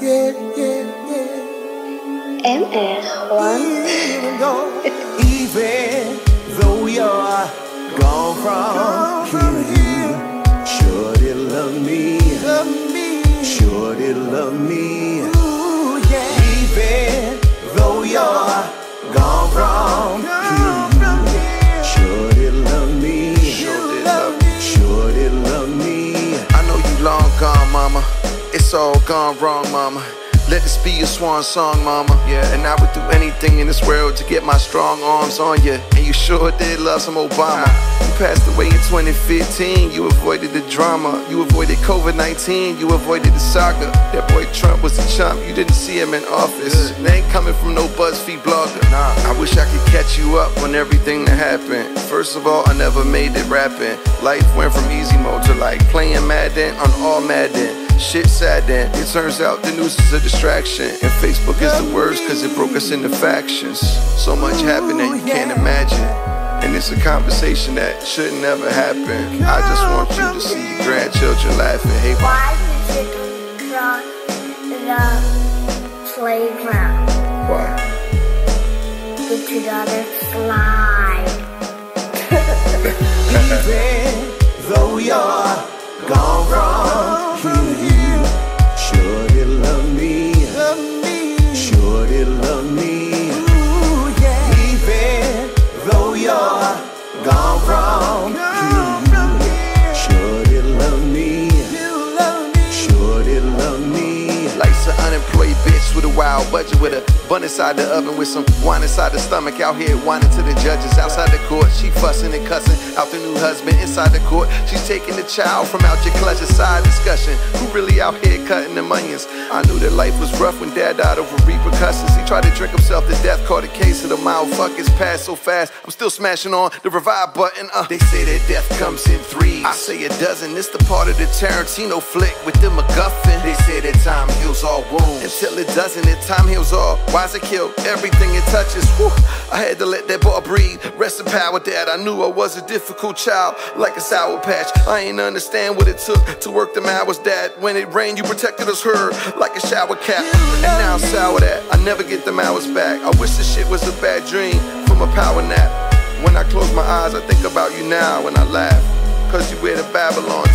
yeah, yeah, yeah. MR1 Even though, even though you're gone from here, sure they love me, love me, sure they love me. It's all gone wrong, mama. Let this be your swan song, mama. Yeah, and I would do anything in this world to get my strong arms on you. And you sure did love some Obama. You passed away in 2015. You avoided the drama. You avoided COVID 19. You avoided the saga. That boy Trump was a chump. You didn't see him in office. They ain't coming from no BuzzFeed blogger. Nah, I wish I could catch you up on everything that happened. First of all, I never made it rapping. Life went from easy mode to like playing Madden on all Madden. Shit sad then. It turns out the news is a distraction. And Facebook is the worst cause it broke us into factions. So much happened that you can't imagine. And it's a conversation that should never happen. I just want you to see your grandchildren laughing. Hey, Why did you cross the playground? why? Get to the love me. Life's an unemployed bitch with a wild budget with a bun inside the oven with some wine inside the stomach. Out here whining to the judges outside the court. She fussing and cussing out the new husband inside the court. She's taking the child from out your clutch. Side discussion. Who really out here cutting them onions? I knew that life was rough when dad died over repercussions. He tried to drink himself to death. Caught a case fuck. It's passed so fast. I'm still smashing on the revive button. Uh. They say that death comes in threes. I say it doesn't. It's the part of the Tarantino flick with the MacGuffin. They say that time heals all wounds. Until it doesn't, it time heals all. Why's it kill everything it touches? Whew. I had to let that ball breathe. Rest in power, Dad. I knew I was a difficult child, like a sour patch. I ain't understand what it took to work them hours, Dad. When it rained, you protected us, her like a shower cap. And now I'm sour that I never get them hours back. I wish this shit was a bad dream from a power nap. When I close my eyes, I think about you now and I laugh. Cause you where the Babylon